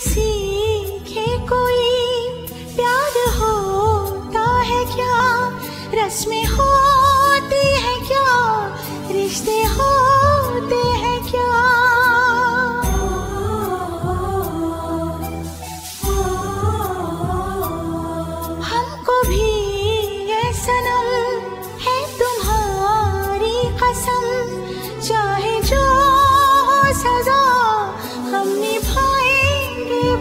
से सीखे कोई? प्यार होता है क्या? रस्में होती है क्या? रिश्ते होते